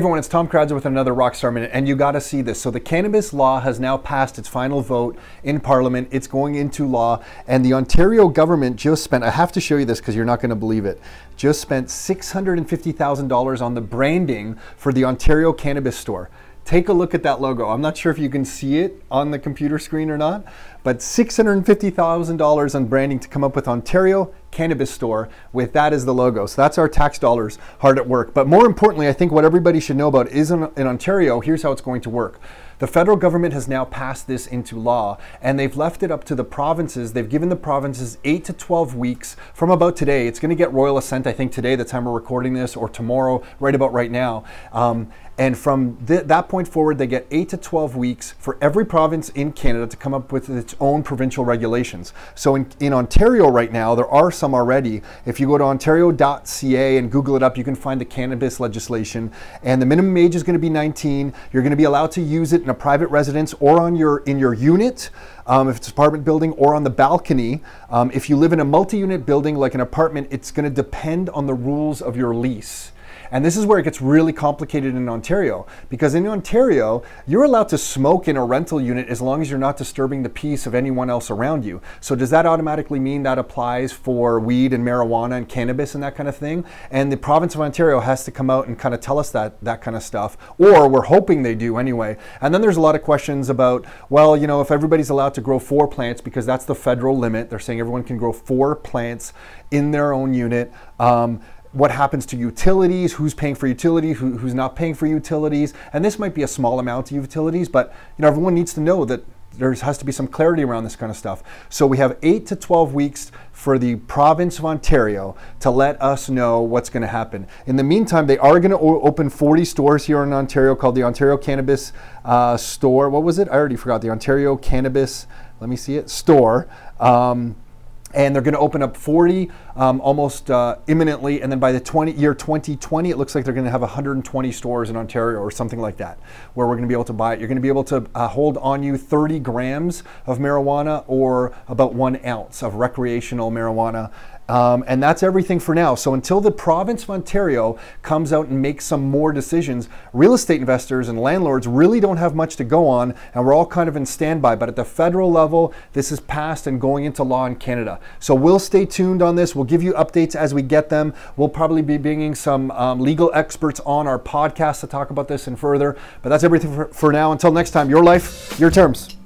everyone, it's Tom Karadza with another Rockstar Minute, and you got to see this. So the cannabis law has now passed its final vote in Parliament. It's going into law, and the Ontario government just spent, I have to show you this because you're not going to believe it, just spent $650,000 on the branding for the Ontario Cannabis Store. Take a look at that logo. I'm not sure if you can see it on the computer screen or not, but $650,000 on branding to come up with Ontario Cannabis Store with that as the logo. So that's our tax dollars hard at work. But more importantly, I think what everybody should know about is in, in Ontario, here's how it's going to work. The federal government has now passed this into law and they've left it up to the provinces. They've given the provinces 8 to 12 weeks from about today. It's going to get royal assent, I think, today, the time we're recording this, or tomorrow, right about right now. Um, and from th that point forward, they get 8 to 12 weeks for every province in Canada to come up with its own provincial regulations. So in, in Ontario right now, there are some already. If you go to ontario.ca and Google it up, you can find the cannabis legislation. And the minimum age is going to be 19. You're going to be allowed to use it in a private residence or on your in your unit. Um, if it's an apartment building or on the balcony. Um, if you live in a multi-unit building like an apartment, it's going to depend on the rules of your lease. And this is where it gets really complicated in Ontario because in Ontario, you're allowed to smoke in a rental unit as long as you're not disturbing the peace of anyone else around you. So does that automatically mean that applies for weed and marijuana and cannabis and that kind of thing? And the province of Ontario has to come out and kind of tell us that that kind of stuff, or we're hoping they do anyway. And then there's a lot of questions about, well, you know, if everybody's allowed to grow four plants because that's the federal limit, they're saying everyone can grow four plants in their own unit. Um, what happens to utilities, who's paying for utilities, who, who's not paying for utilities. And this might be a small amount of utilities, but you know everyone needs to know that there has to be some clarity around this kind of stuff. So we have 8 to 12 weeks for the province of Ontario to let us know what's going to happen. In the meantime, they are going to open 40 stores here in Ontario called the Ontario Cannabis uh, Store. What was it? I already forgot. The Ontario Cannabis, let me see it, store. Um, and they're going to open up 40 um, almost uh, imminently and then by the 20 year 2020 it looks like they're going to have 120 stores in ontario or something like that where we're going to be able to buy it. You're going to be able to uh, hold on you 30 grams of marijuana or about one ounce of recreational marijuana um, and that's everything for now. So until the province of Ontario comes out and makes some more decisions, real estate investors and landlords really don't have much to go on, and we're all kind of in standby. But at the federal level, this is passed and going into law in Canada. So we'll stay tuned on this. We'll give you updates as we get them. We'll probably be bringing some um, legal experts on our podcast to talk about this and further. But that's everything for, for now. Until next time, your life, your terms.